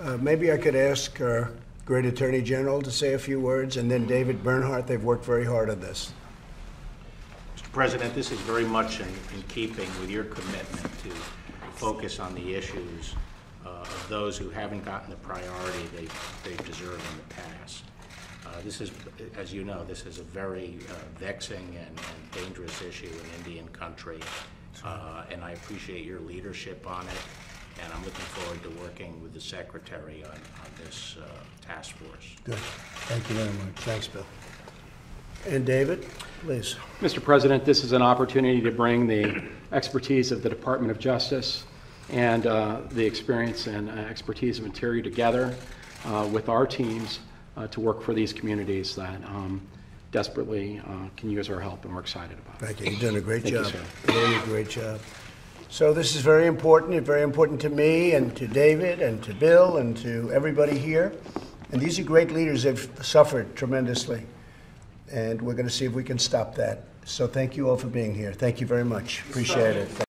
Uh, Maybe I could ask our great Attorney General to say a few words, and then David Bernhardt, they've worked very hard on this. Mr. President, this is very much in, in keeping with your commitment to focus on the issues uh, of those who haven't gotten the priority they, they deserve in the past. Uh, This is, as you know, this is a very uh, vexing and and dangerous issue in Indian country, Uh, and I appreciate your leadership on it, and I'm looking forward to working with the Secretary on, on this uh, task force. Good. Thank you very much. Thanks, Bill. And David, please. Mr. President, this is an opportunity to bring the expertise of the Department of Justice and uh, the experience and uh, expertise of Interior together uh, with our teams uh, to work for these communities that um, desperately uh, can use our help, and we're excited about it. Thank you. You've done a great Thank you, job. sir. Really great job. So this is very important, and very important to me and to David and to Bill and to everybody here. And these are great leaders. They've suffered tremendously. And we're going to see if we can stop that. So thank you all for being here. Thank you very much. Appreciate it.